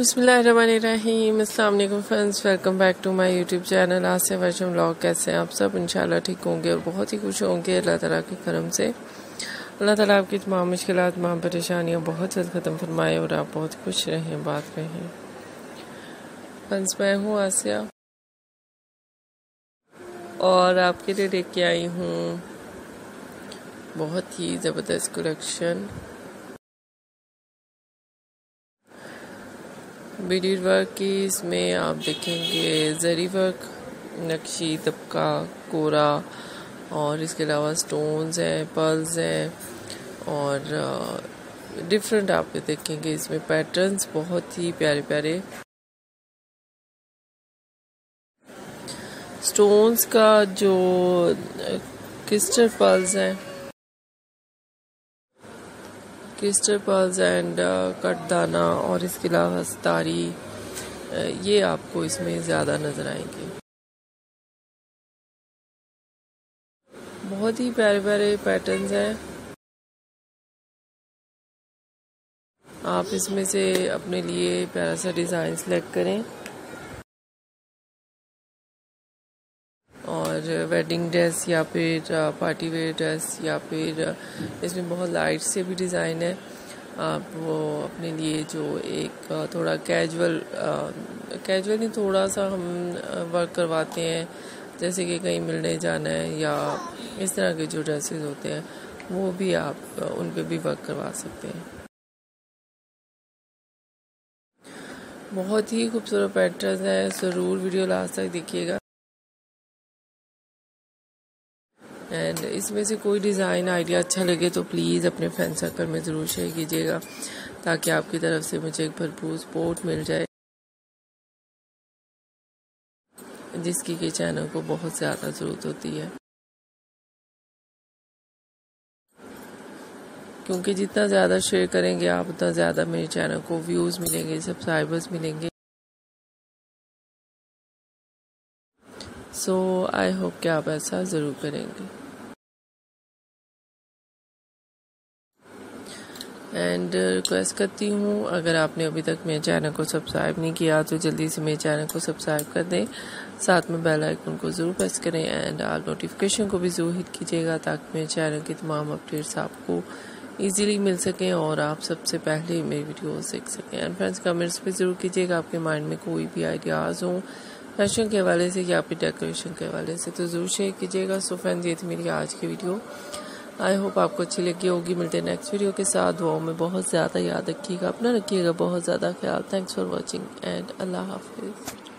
बसमीम अल्लाम friends, welcome back to my YouTube channel. आज से वर्षम ब्लॉग कैसे हैं? आप सब इंशाल्लाह ठीक होंगे और बहुत ही खुश होंगे अल्लाह ताला के करम से। अल्लाह ताला आपकी तमाम मुश्किल तमाम परेशानियाँ बहुत जल्द ख़त्म फरमाए और आप बहुत खुश रहें, बात रहें। फ्रेंड्स, मैं हूँ आसिया और आपके लिए लेके आई हूँ बहुत ही ज़बरदस्त कलेक्शन बीडी वर्क की इसमें आप देखेंगे जरी वर्क नक्शी, तबका, कोरा, और इसके अलावा स्टोन्स हैं पर्ल्स हैं, और डिफरेंट आप देखेंगे, इसमें पैटर्न्स बहुत ही प्यारे प्यारे। स्टोन्स का जो क्रिस्टल पर्ल्स हैं क्रिस्टल पर्ल्स एंड कटदाना और इसके अलावा सतारी uh, ये आपको इसमें ज़्यादा नज़र आएँगे। बहुत ही प्यारे प्यारे पैटर्न्स हैं। आप इसमें से अपने लिए प्यारा सा डिज़ाइन सेलेक्ट करें। और वेडिंग ड्रेस या फिर पार्टी वेयर ड्रेस या फिर इसमें बहुत लाइट से भी डिज़ाइन है। आप वो अपने लिए जो एक थोड़ा कैजुअल कैजुअल नहीं, थोड़ा सा हम वर्क करवाते हैं। जैसे कि कहीं मिलने जाना है या इस तरह के जो ड्रेसेस होते हैं, वो भी आप उन पर भी वर्क करवा सकते हैं। बहुत ही खूबसूरत पैटर्न है, ज़रूर वीडियो लास्ट तक देखिएगा। एंड इसमें से कोई डिज़ाइन आइडिया अच्छा लगे तो प्लीज़ अपने फ्रेंड सर्कल में ज़रूर शेयर कीजिएगा, ताकि आपकी तरफ़ से मुझे एक भरपूर सपोर्ट मिल जाए, जिसकी के चैनल को बहुत ज़्यादा ज़रूरत होती है। क्योंकि जितना ज़्यादा शेयर करेंगे आप, उतना ज़्यादा मेरे चैनल को व्यूज़ मिलेंगे सब्सक्राइबर्स मिलेंगे। सो आई होप कि आप ऐसा ज़रूर करेंगे। एंड रिक्वेस्ट करती हूँ, अगर आपने अभी तक मेरे चैनल को सब्सक्राइब नहीं किया तो जल्दी से मेरे चैनल को सब्सक्राइब कर दें। साथ में बेल आइकन को ज़रूर प्रेस करें एंड आल नोटिफिकेशन को भी ज़रूर हिट कीजिएगा ताकि मेरे चैनल की तमाम अपडेट्स आपको इजीली मिल सकें और आप सबसे पहले मेरी वीडियोस देख सकें। एंड फ्रेंड्स कमेंट्स भी ज़रूर कीजिएगा, आपके माइंड में कोई भी आइडियाज़ हों फ़ैशन के हवाले से या फिर डेकोरेशन के हवाले से तो ज़रूर शेयर कीजिएगा। सो फ्रेंड्स ये थी मेरी आज की वीडियो आई होप आपको अच्छी लगी होगी। मिलते हैं नेक्स्ट वीडियो के साथ। दुआओं में बहुत ज़्यादा याद रखिएगा। अपना रखिएगा बहुत ज़्यादा ख्याल। थैंक्स फॉर वॉचिंग एंड अल्लाह हाफिज़